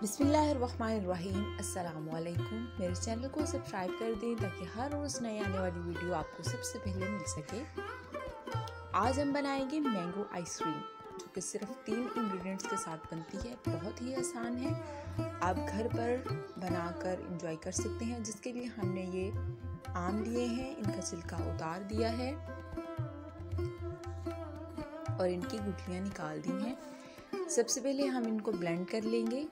अस्सलाम वालेकुम मेरे चैनल को सब्सक्राइब कर दें ताकि हर रोज़ नई आने वाली वीडियो आपको सबसे पहले मिल सके। आज हम बनाएँगे मैंगो आइसक्रीम, जो कि सिर्फ़ तीन इंग्रेडिएंट्स के साथ बनती है। बहुत ही आसान है। आप घर पर बनाकर इंजॉय कर सकते हैं, जिसके लिए हमने ये आम लिए हैं, इनका छिलका उतार दिया है और इनकी गुठलियाँ निकाल दी हैं। सबसे पहले हम इनको ब्लेंड कर लेंगे।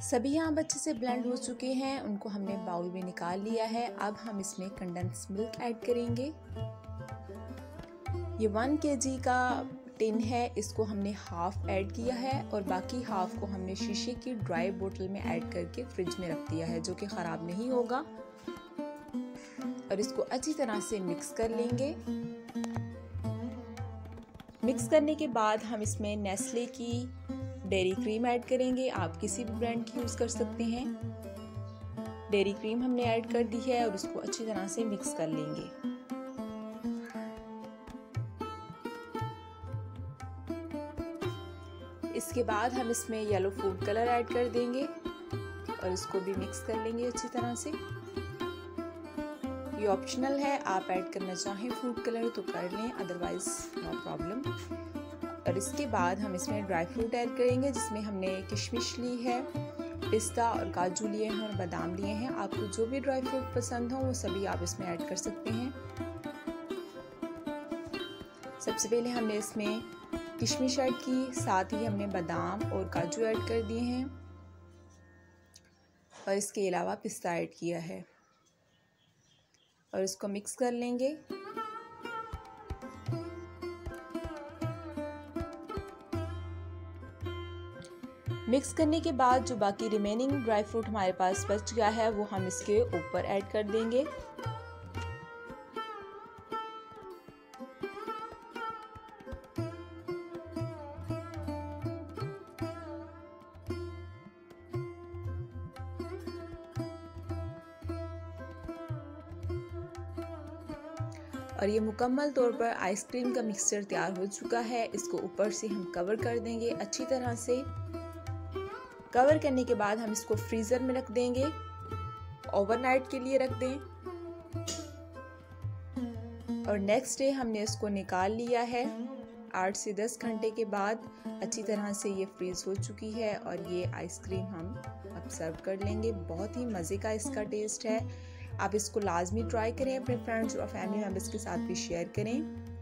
सभी आम अच्छे से ब्लेंड हो चुके हैं। उनको हमने बाउल में निकाल लिया है। अब हम इसमें कंडेंस मिल्क ऐड करेंगे। ये वन के का टिन है। इसको हमने हाफ़ ऐड किया है और बाकी हाफ़ को हमने शीशे की ड्राई बोतल में ऐड करके फ्रिज में रख दिया है, जो कि ख़राब नहीं होगा। और इसको अच्छी तरह से मिक्स कर लेंगे। मिक्स करने के बाद हम इसमें नेस्ले की डेरी क्रीम ऐड करेंगे, आप किसी भी ब्रांड की यूज़ कर सकते हैं। डेरी क्रीम हमने ऐड कर दी है और इसको अच्छी तरह से मिक्स कर लेंगे। इसके बाद हम इसमें येलो फ़ूड कलर ऐड कर देंगे और इसको भी मिक्स कर लेंगे अच्छी तरह से। ये ऑप्शनल है, आप ऐड करना चाहें फ़ूड कलर तो कर लें अदरवाइज़ नो प्रॉब्लम और इसके बाद हम इसमें ड्राई फ्रूट ऐड करेंगे, जिसमें हमने किशमिश ली है, पिस्ता और काजू लिए हैं और बादाम लिए हैं। आपको जो भी ड्राई फ्रूट पसंद हो, वो सभी आप इसमें ऐड कर सकते हैं। सबसे पहले हमने इसमें किशमिश ऐड की, साथ ही हमने बादाम और काजू ऐड कर दिए हैं। और इसके अलावा पिस्ता ऐड किया है। और इसको मिक्स कर लेंगे। मिक्स करने के बाद जो बाकी रिमेनिंग ड्राई फ्रूट हमारे पास बच गया है, वो हम इसके ऊपर ऐड कर देंगे। और ये मुकम्मल तौर पर आइसक्रीम का मिक्सचर तैयार हो चुका है। इसको ऊपर से हम कवर कर देंगे अच्छी तरह से। कवर करने के बाद हम इसको फ्रीज़र में रख देंगे। ओवरनाइट के लिए रख दें। और नेक्स्ट डे हमने इसको निकाल लिया है। आठ से दस घंटे के बाद अच्छी तरह से ये फ्रीज़ हो चुकी है और ये आइसक्रीम हम अब सर्व कर लेंगे। बहुत ही मज़े का इसका टेस्ट है। आप इसको लाजमी ट्राई करें अपने फ्रेंड्स और फैमिली मेंबर्स के साथ भी शेयर करें।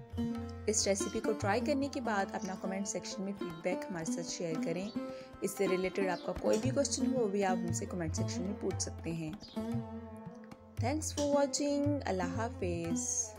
इस रेसिपी को ट्राई करने के बाद अपना कमेंट सेक्शन में फीडबैक हमारे साथ शेयर करें। इससे रिलेटेड आपका कोई भी क्वेश्चन हो, वो भी आप हमसे कमेंट सेक्शन में पूछ सकते हैं। थैंक्स फॉर वॉचिंग अल्लाह हाफिज़।